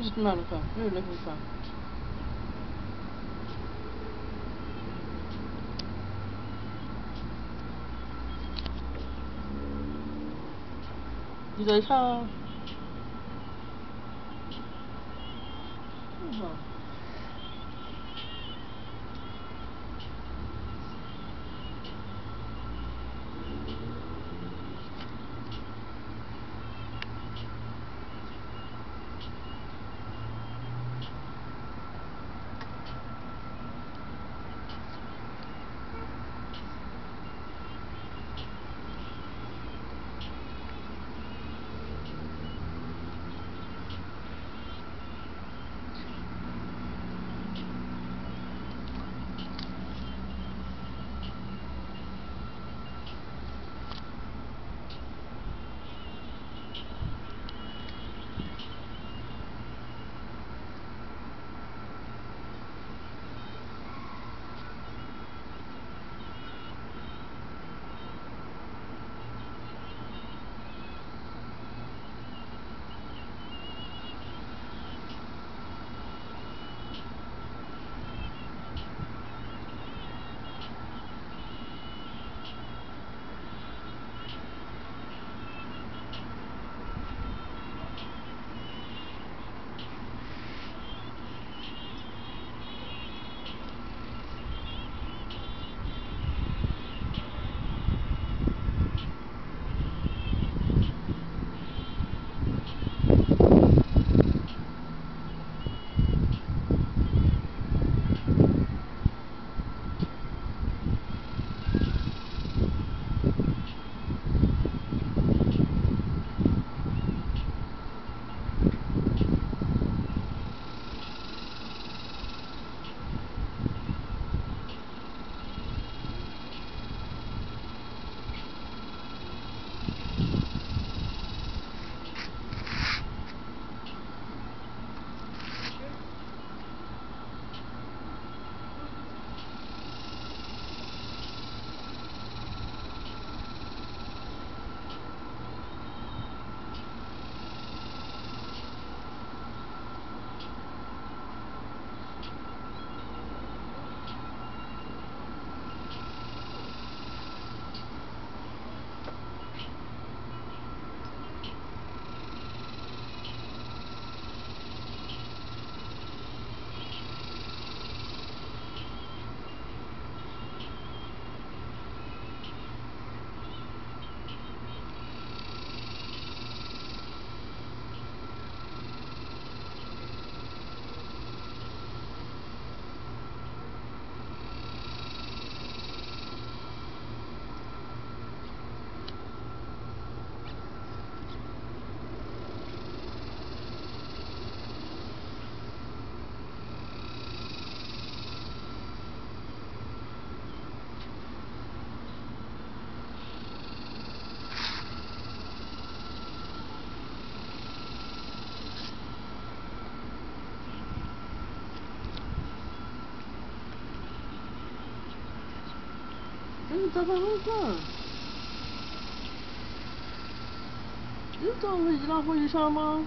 What's the matter, What are you looking for? You guys have... 你咋回事？你咋会一辆回去上吗？